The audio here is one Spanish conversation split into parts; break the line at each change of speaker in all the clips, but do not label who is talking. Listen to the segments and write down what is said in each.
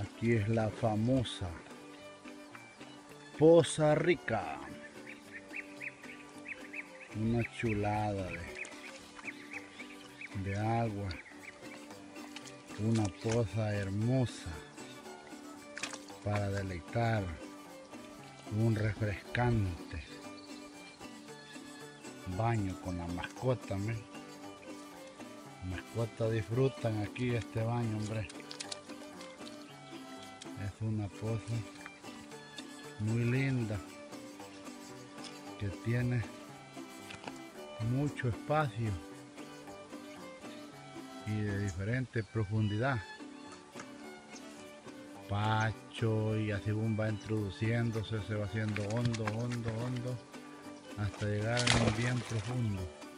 Aquí es la famosa Poza Rica. Una chulada de, de agua. Una poza hermosa para deleitar. Un refrescante baño con la mascota. ¿me? Mascotas disfrutan aquí este baño, hombre. Es una poza muy linda que tiene mucho espacio y de diferente profundidad. Pacho y así va introduciéndose se va haciendo hondo hondo hondo hasta llegar a un bien profundo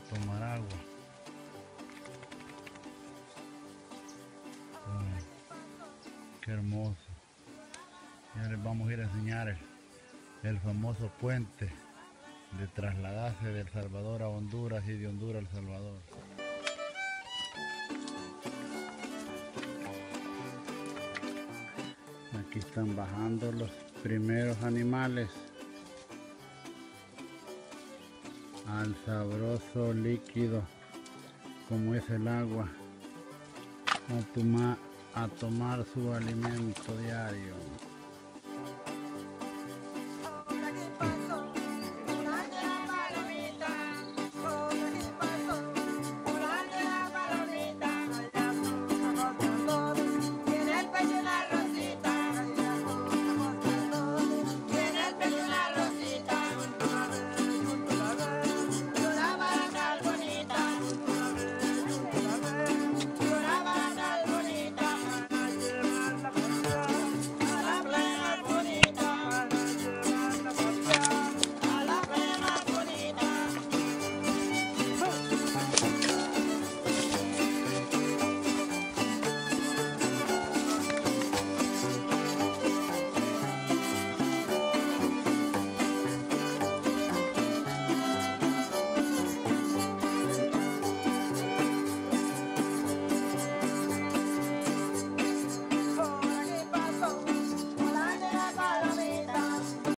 tomar agua. Qué hermoso. Ya les vamos a ir a enseñar el, el famoso puente de trasladarse de El Salvador a Honduras y de Honduras a El Salvador. Aquí están bajando los primeros animales al sabroso líquido como es el agua a tomar, su alimento diario